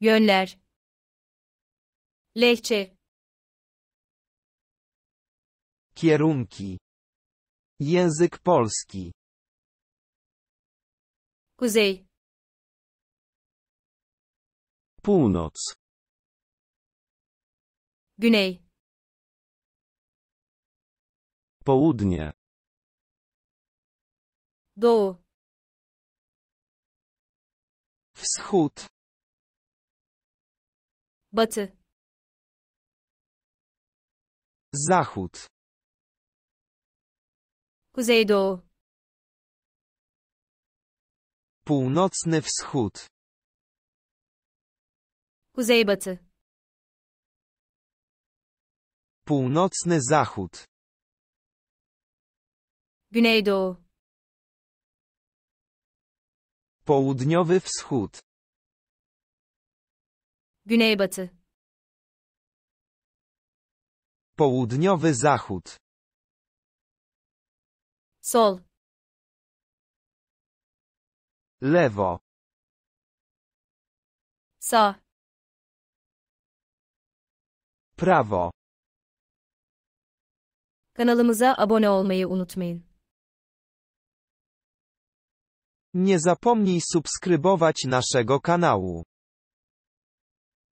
Yönler. Lehçe. Kierunki. Język polski. Kuzey. Północ. Güney. Południe. Doğu. Wschód. Batı. Zachód. Kuzeydoğu. Północny wschód. Kuzeybatı. Północny zachód. Güneydoğu. Południowy wschód. Güneybatı. Południowy zachód. Sol. Lewo. Sağ. Prawo. Kanalımıza abone olmayı unutmayın. Nie zapomnij subskrybować naszego kanału.